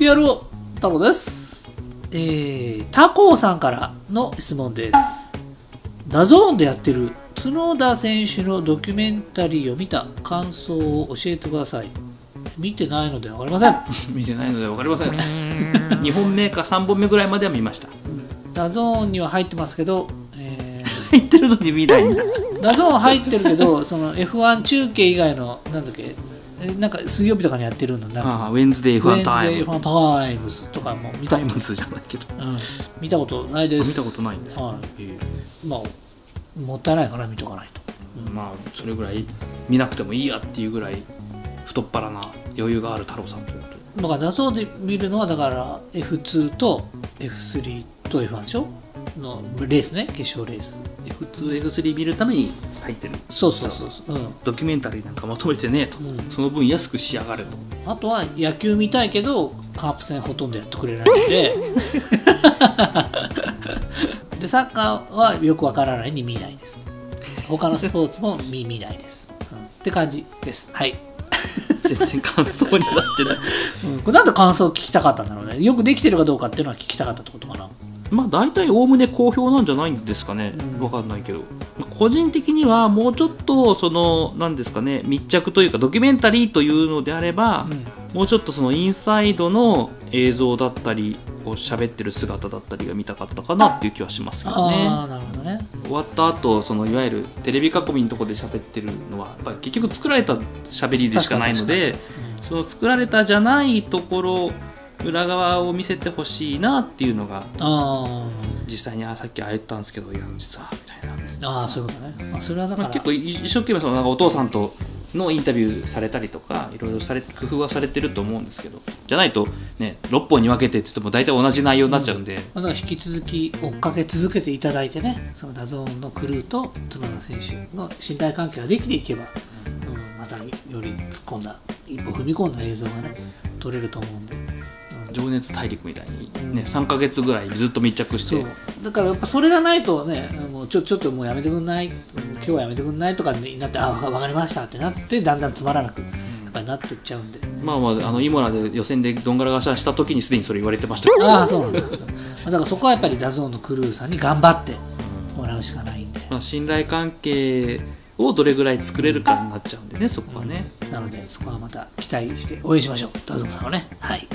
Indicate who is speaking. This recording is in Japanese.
Speaker 1: ってやろう太郎です。えー、タコーさんからの質問です。 DAZN でやってる角田選手のドキュメンタリーを見た感想を教えてください。見てないので分かりません。
Speaker 2: 見てないので分かりません2本目か3本目ぐらいまでは見ました
Speaker 1: DAZN には入ってますけど、え
Speaker 2: 入ってるのに見ないんだ
Speaker 1: ー、DAZN 入ってるけど、その F1 中継以外の、なんだっけ、えなんか水曜日とかにやってるの、なんつうの
Speaker 2: ああウェンズデー F1 タイム
Speaker 1: F1 タイムズとかも見た
Speaker 2: タイムズじゃないけど。
Speaker 1: うん、見たことないです。
Speaker 2: 見たことないんですか、
Speaker 1: はい。
Speaker 2: え
Speaker 1: まあ、もったいないから見とかないと。
Speaker 2: えまあそれぐらい見なくてもいいやっていうぐらい太っ腹な余裕がある太郎さんということで。
Speaker 1: だから、 DAZN で見るのは、だから F2 と F3 と F1 でしょ？のレースね、決勝レース。
Speaker 2: F2、F3 見るために入ってる
Speaker 1: そうそうそうそう。うん。
Speaker 2: ドキュメンタリーなんかまとめてねえと、その分安くしやがれと
Speaker 1: あとは野球見たいけど、カープ戦ほとんどやってくれないんで、で、サッカーはよくわからないに見ないです。他のスポーツも見見ないです、うん。って感じです。はい。
Speaker 2: 全然感想になってない
Speaker 1: うん、これなんで感想を聞きたかったんだろうね。よくできてるかどうかっていうのは聞きたかったってことかな。
Speaker 2: まあ大体おおむね好評なんじゃないんですかね、わかんないけど。個人的にはもうちょっとその何ですかね密着というかドキュメンタリーというのであれば、もうちょっとそのインサイドの映像だったりを喋ってる姿だったりが見たかったかなっていう気はしますけどね。終わった後そのいわゆるテレビ囲みのところで喋ってるのはやっぱり結局作られた喋りでしかないので、その作られたじゃないところ裏側を見せてほしいなっていうのが
Speaker 1: あ
Speaker 2: 実際にあさっきああ言ったんですけどいや実はみたいな、
Speaker 1: あ、ああ、そういうことね。まあ、それはだから、
Speaker 2: まあ、結構一生懸命そのなんかお父さんとのインタビューされたりとかいろいろされ工夫はされてると思うんですけどじゃないとね6本に分けてって言っても大体同じ内容になっちゃうんで、
Speaker 1: まあ、だから引き続き追っかけ続けていただいてね、その DAZN のクルーと角田選手の信頼関係ができていけば、うん、またより突っ込んだ、一歩踏み込んだ映像がね、撮れると思うんで。
Speaker 2: 情熱大陸みたいにね3ヶ月ぐらいずっと密着して。
Speaker 1: だからやっぱそれがないとねもうちょちょっともうやめてくんない。うん今日はやめてくんないとかになってあ分かりましたってなってだんだんつまらなくやっぱりなってっちゃうんで。
Speaker 2: まあまああのイモラで予選でどんがらがしした時にすでにそれ言われてましたけど。
Speaker 1: ああそうなんだ。だからそこはやっぱり DAZN のクルーさんに頑張ってもらうしかないんで。
Speaker 2: まあ、信頼関係をどれぐらい作れるかになっちゃうんでねそこはね。
Speaker 1: なのでそこはまた期待して応援しましょう。 DAZN さんをね。はい